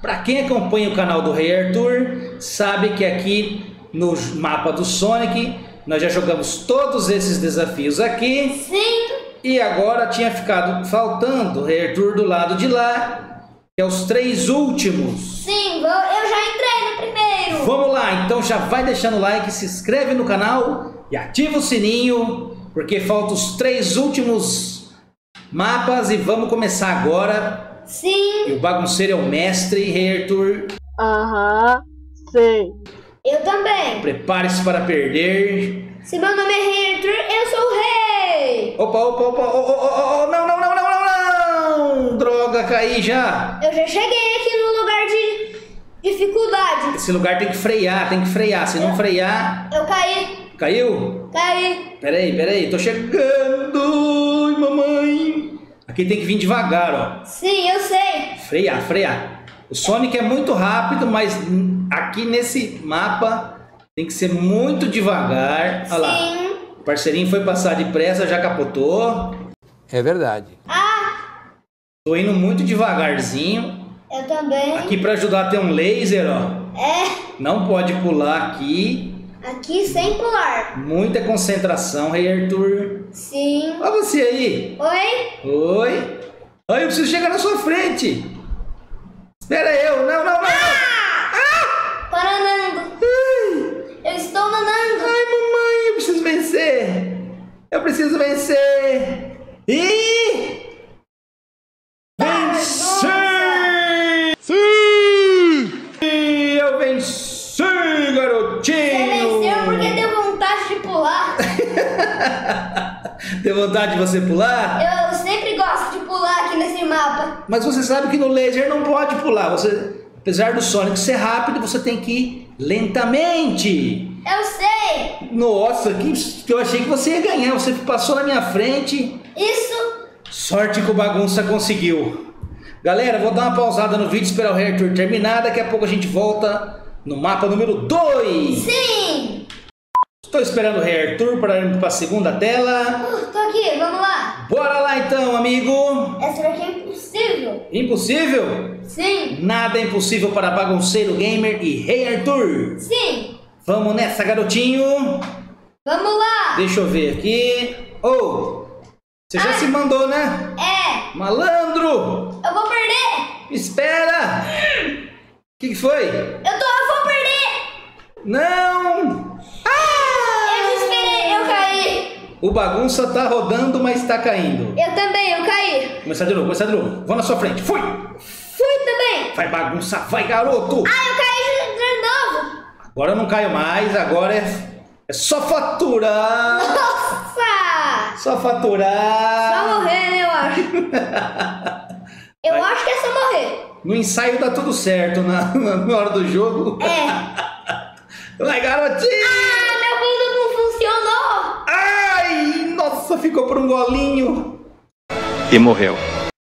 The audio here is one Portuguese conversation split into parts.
Para quem acompanha o canal do Rei Arthur, sabe que aqui no mapa do Sonic nós já jogamos todos esses desafios aqui. Sim. E agora tinha ficado faltando o Rei Arthur do lado de lá, que é os três últimos. Sim, vou- eu já entrei no primeiro. Vamos lá, então já vai deixando o like, se inscreve no canal e ativa o sininho, porque faltam os três últimos mapas e vamos começar agora. Sim, E o bagunceiro é o mestre, Rei Arthur. Aham, sei. eu também. Prepare-se para perder. Se meu nome é Rei Arthur, eu sou o rei. Opa, opa, opa, oh, oh, oh, oh, não, não, não, não, não, não! Droga, caí já! Eu já cheguei aqui no lugar de dificuldade. Esse lugar tem que frear, tem que frear. Se não frear. Eu caí, Caiu? caí. Peraí, peraí, tô chegando! Mamãe! Aqui tem que vir devagar, ó. Sim, eu sei. Frear, frear. O Sonic é muito rápido, mas aqui nesse mapa tem que ser muito devagar. Olha lá. Sim. O parceirinho foi passar depressa, já capotou. É verdade. Ah, Tô indo muito devagarzinho. eu também. Aqui para ajudar tem um laser, ó. É, Não pode pular aqui. Aqui sem pular. Muita concentração, Rei Arthur. Sim. Olha você aí. Oi? Oi. Ai, eu preciso chegar na sua frente. Espera eu. Não, não, não. não. Tô nanando. Ai. Eu estou nanando. Ai, mamãe, eu preciso vencer. Eu preciso vencer. E vencer! Sim! E eu venci, Você garotinho. venceu porque deu vontade de pular. Tem vontade de você pular? Eu sempre gosto de pular aqui nesse mapa. Mas você sabe que no laser não pode pular. Você, apesar do Sonic ser rápido, você tem que ir lentamente. Eu sei. Nossa, que, que eu achei que você ia ganhar. Você passou na minha frente. Isso. Sorte que o bagunça conseguiu. Galera, vou dar uma pausada no vídeo, esperar o Rei Arthur terminar. Daqui a pouco a gente volta no mapa número 2. Sim. Estou esperando o Rei Arthur para ir para a segunda tela. Uh, tô aqui, vamos lá. Bora lá então, amigo. Essa daqui é impossível. Impossível? Sim. Nada é impossível para bagunceiro gamer e Rei Arthur. Sim. Vamos nessa, garotinho. Vamos lá. Deixa eu ver aqui. Oh, você já Ah. se mandou, né? É. Malandro, Eu vou perder. espera. O que, que foi? Eu tô. Eu vou perder. Não! Eu esperei. Eu caí. O bagunça tá rodando, mas tá caindo. Eu também. Eu caí. Começar de novo, começar de novo. Vou na sua frente. Fui! Fui também. Vai bagunça, vai garoto! Ah, eu caí de, novo. Agora eu não caio mais, agora é, é só faturar! Nossa. Só Só faturar! morrer, né? Eu acho. Eu Vai. acho que é só morrer. No ensaio dá tudo certo, na, na hora do jogo. É. Vai garotinho! Ah, meu mundo não funcionou. Ai! Nossa, ficou por um golinho! E morreu.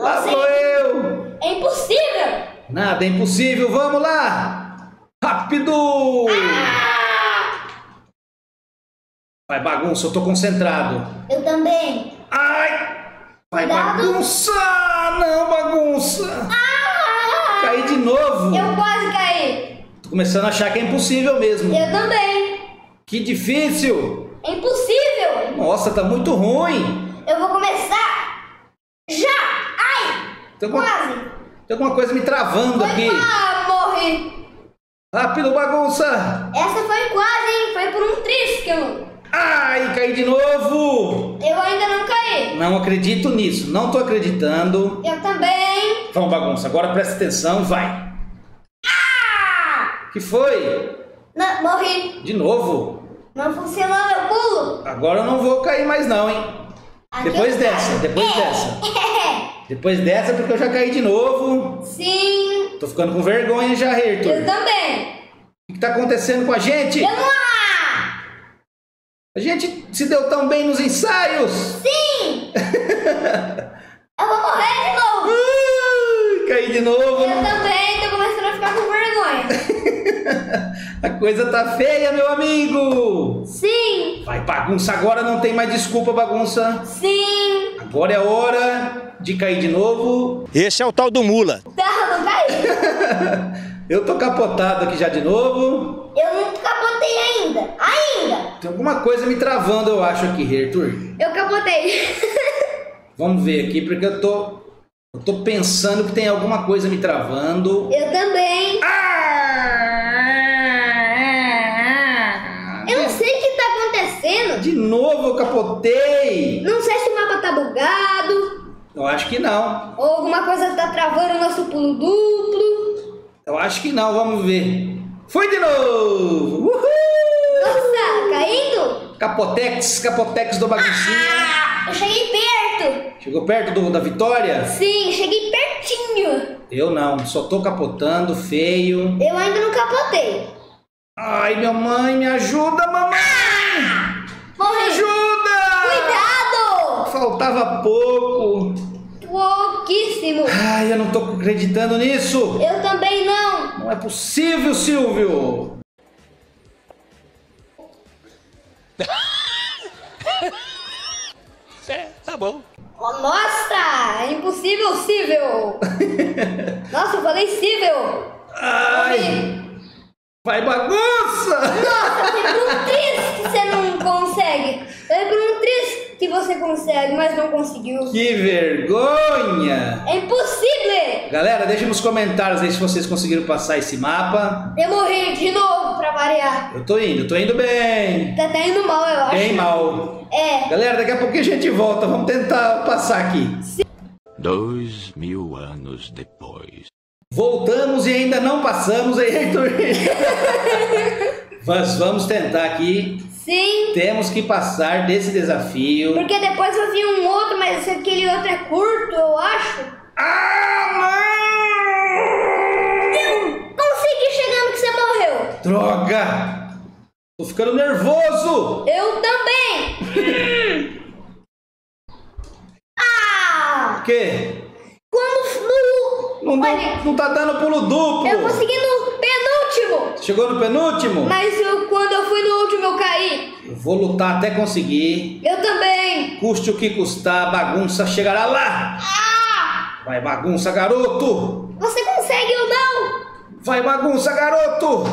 Lá Você- vou eu! É impossível. Nada é impossível, vamos lá! Rápido! Ah, Vai bagunça, eu tô concentrado. eu também. Ai! Vai Cuidado. bagunça! Não, bagunça! Ah, Caí de novo! eu quase caí. Tô começando a achar que é impossível mesmo. Eu também. Que difícil! É impossível. Nossa, tá muito ruim! Eu vou começar. Já. Ai, Tem alguma, quase. tem alguma coisa me travando aqui. Ah, morri. Rápido, bagunça! Essa foi quase, hein? Foi por um trisco. Ai, caí de novo! Eu ainda não caí. Não acredito nisso, não tô acreditando. Eu também. Vamos, bagunça, agora presta atenção vai. Ah! que foi? Não, morri. De novo? Não funcionou meu pulo. Agora eu não vou cair mais não, hein? Depois eu dessa, depois É. dessa. Depois dessa, porque eu já caí de novo. Sim. Tô ficando com vergonha já, Eu Arthur. também. O que tá acontecendo com a gente? Vamos lá. A gente se deu tão bem nos ensaios. Sim. eu vou morrer de novo. Ai, caí de novo. Eu também tô começando a ficar com vergonha. A coisa tá feia, meu amigo. Sim. Vai, bagunça, agora não tem mais desculpa, bagunça. Sim. Agora é hora de cair de novo. Esse é o tal do mula. Tá, não caí. Eu tô capotado aqui já de novo. Eu não capotei ainda. Ainda. Tem alguma coisa me travando, eu acho, aqui, Arthur. Eu capotei. Vamos ver aqui, porque eu tô. Eu tô pensando que tem alguma coisa me travando. Eu também. Eu acontecendo. De novo eu capotei! Não sei se o mapa tá bugado. Eu acho que não. Ou alguma coisa tá travando o nosso pulo duplo. Eu acho que não, vamos ver. Foi de novo! Uhul! Nossa, caindo? Capotex, Capotex do baguncinha. Ah, eu cheguei perto. Chegou perto do- da vitória? Sim, cheguei pertinho. Eu não, só tô capotando, feio. Eu ainda não capotei. Ai, minha mãe, me ajuda, mamãe! Me ajuda! Cuidado! Faltava pouco. Pouquíssimo. Ai, eu não tô acreditando nisso. Eu também não. Não é possível, Silvio. É, tá bom. Oh, nossa, é impossível, Cível. Nossa, eu falei Cível. Ai, Morri. vai bagunça! Nossa, que você não consegue. É por um triz que você consegue, mas não conseguiu. Que vergonha! É impossível. Galera, deixa nos comentários aí se vocês conseguiram passar esse mapa. Eu morri de novo pra variar. Eu tô indo, tô indo bem. Tá até indo mal, eu acho. Bem mal. É. Galera, daqui a pouquinho a gente volta. Vamos tentar passar aqui. Dois mil anos depois. Voltamos e ainda não passamos aí, Arthur. Mas vamos tentar aqui. Sim. Temos que passar desse desafio. Porque depois eu vi um outro, mas aquele outro é curto, eu acho. Ah, Eu consegui chegar no que você morreu. não! Droga! Tô ficando nervoso! Eu também. ah! O quê? Como no... Não, Olha, não tá dando pulo duplo! eu consegui no. Chegou no penúltimo? Mas eu- quando eu fui no último eu caí. Eu vou lutar até conseguir. Eu também. Custe o que custar, a bagunça chegará lá! Ah! Vai bagunça, garoto! Você consegue ou não? Vai bagunça, garoto!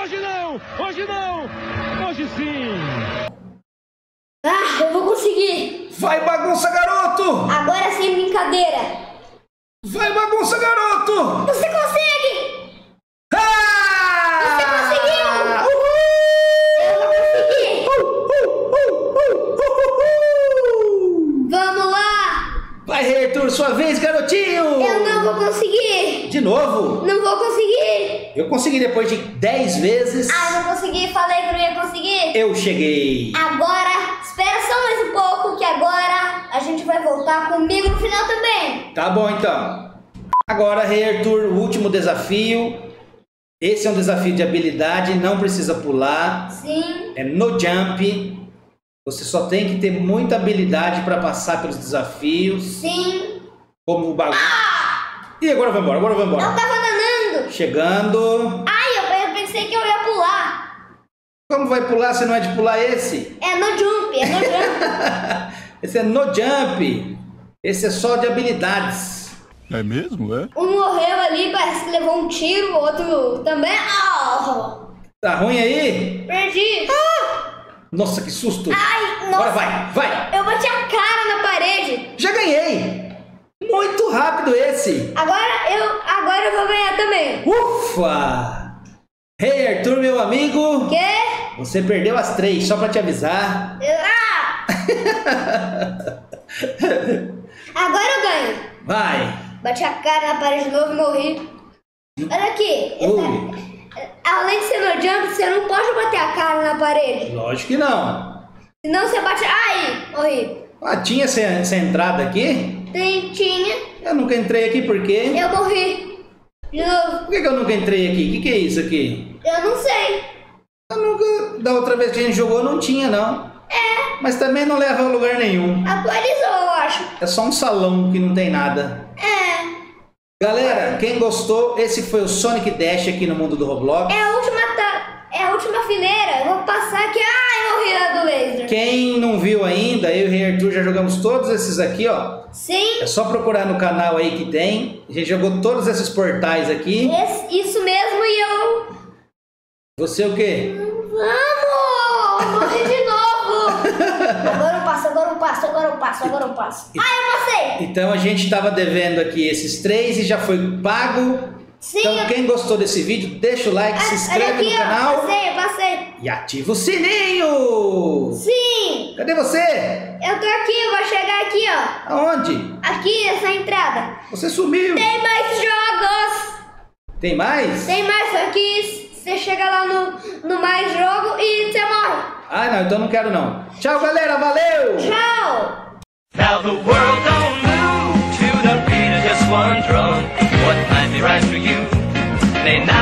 Hoje não! Hoje não! Hoje sim! Ah, eu vou conseguir. Vai bagunça, garoto! Agora sem brincadeira. Vai bagunça, garoto! Você consegue! Ah! Você conseguiu! Uhul! Eu não consegui! Uh, uh, uh, uh, uh. Vamos lá! Vai, Arthur, sua vez, garotinho! Eu não vou conseguir! De novo? Não vou conseguir! Eu consegui depois de 10 vezes. Ah, não consegui, falei que não ia conseguir! Eu cheguei. Agora, espera só mais um pouco, que agora a gente vai voltar comigo no final também! Tá bom, então. Agora, Rei Arthur, o último desafio. Esse é um desafio de habilidade, não precisa pular. Sim, É no jump. Você só tem que ter muita habilidade para passar pelos desafios. sim. Como o bagulho. E agora vai embora, agora vai Eu embora. danando! Chegando. Ai, eu, pensei que eu ia pular! Como vai pular se não é de pular esse? É no jump, é no jump! Esse é no jump. Esse é só de habilidades. É mesmo, é? Um morreu ali, parece que levou um tiro, o outro também. Ah, Tá ruim aí? perdi! Nossa, que susto. Ai, Agora nossa! vai, vai. Eu bati a cara na parede! Já ganhei. Muito rápido esse. Agora eu, agora eu vou ganhar também! Ufa! Hey Arthur, meu amigo. Quê? Você perdeu as três, só pra te avisar. Ah! Agora eu ganho! Vai. Bati a cara na parede de novo e morri. Olha aqui. Ui. além de ser no jump, você não pode bater a cara na parede. Lógico que não. Senão você bate. Ai! Morri. Ah, tinha essa, essa entrada aqui? Tinha. Eu nunca entrei aqui, por quê? Eu morri. De novo. Por que, que eu nunca entrei aqui? O que, que é isso aqui? Eu não sei. Eu nunca. Da outra vez que a gente jogou, não tinha, não. É, Mas também não leva a lugar nenhum. atualizou, eu acho. É só um salão que não tem nada. É. Galera, quem gostou, esse foi o Sonic Dash aqui no mundo do Roblox. É a última, última fileira. Eu vou passar aqui. Ai, morri na do laser. Quem não viu ainda, eu e Arthur já jogamos todos esses aqui, ó. Sim, É só procurar no canal aí que tem. A gente jogou todos esses portais aqui. esse- isso mesmo e eu. Você o quê? Vamos! Morri de novo! Agora eu passo, agora eu passo, agora eu passo, agora eu passo. Ah, eu passei! Então a gente estava devendo aqui esses três e já foi pago. Sim, Então eu... quem gostou desse vídeo, deixa o like, se Ah, inscreve aqui, no ó, canal Passei, eu passei. e ativa o sininho. Sim! Cadê você? Eu tô aqui, eu vou chegar aqui, ó. Aonde? Aqui, essa entrada. Você sumiu. Tem mais jogos! Tem mais? Tem mais, só que você chega lá no, no mais jogo e você morre. Ah, não, então não quero não. Tchau, galera, valeu! Tchau! Now the world don't move to the beat of just one drum. What might be right for you. May not